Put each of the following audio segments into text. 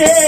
yeah.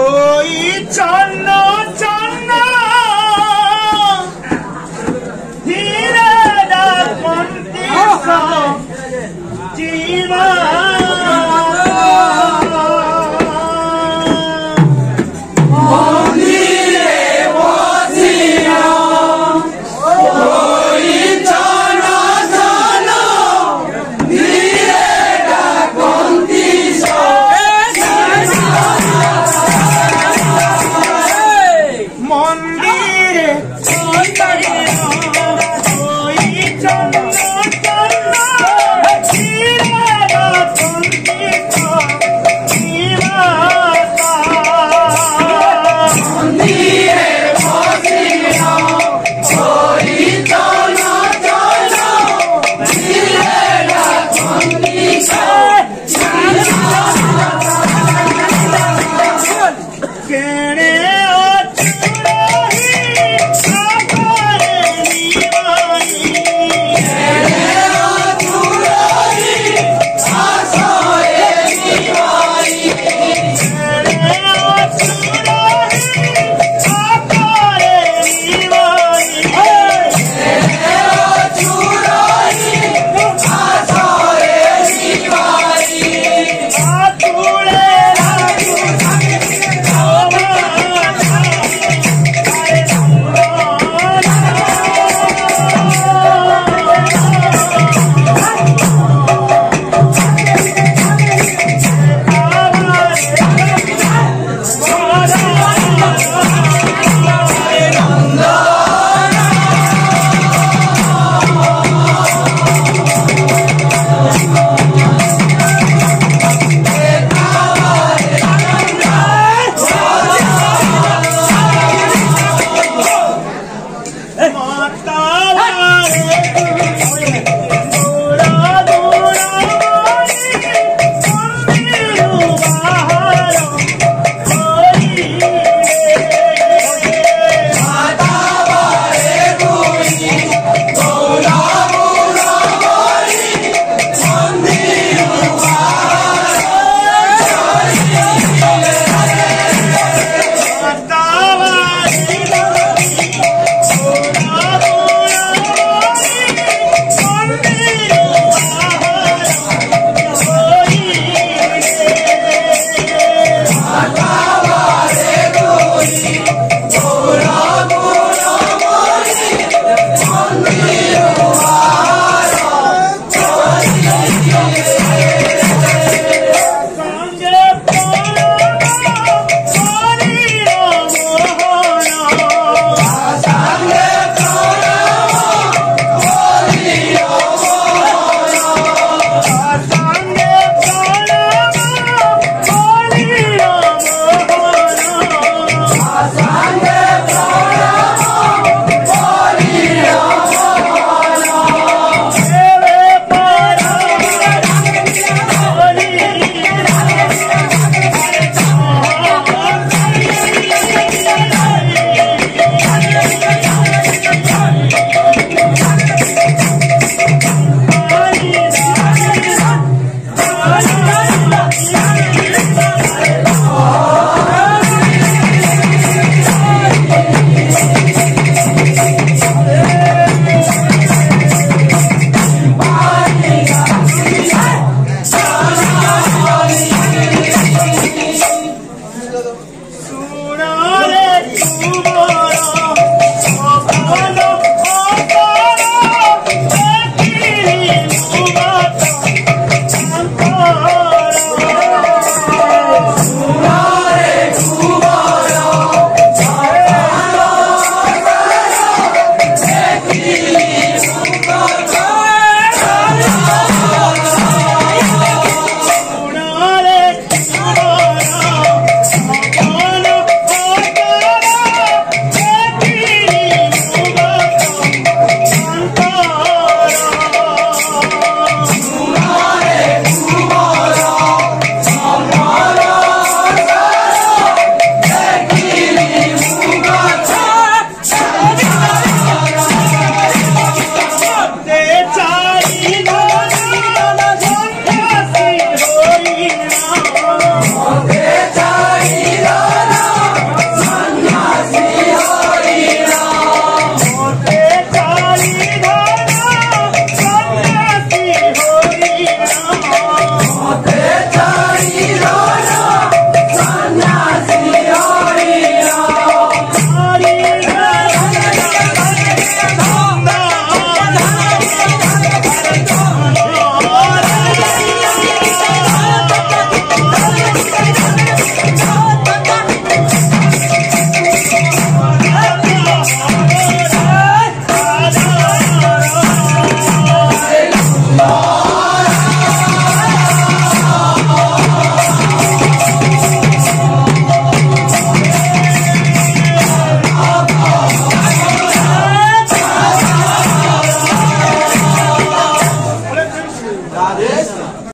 হই চন্ন চন্ন। ধীরে ডাকন্তি মন্দির মন্দিরে